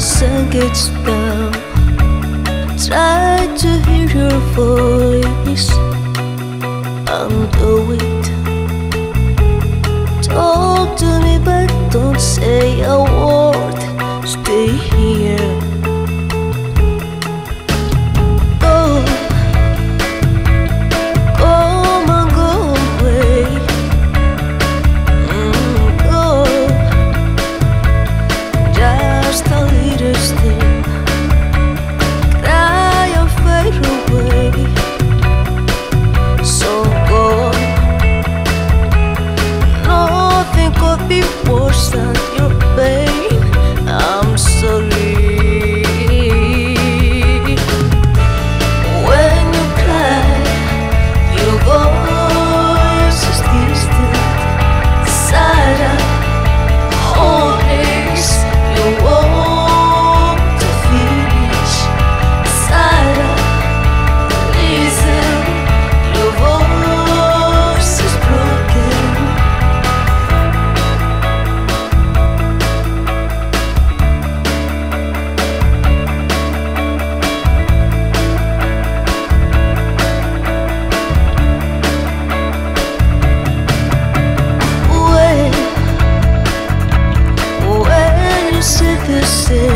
sang its bell Try to hear your voice. Undo it. Talk to me but don't say a word. Stay here. bir borçtan 是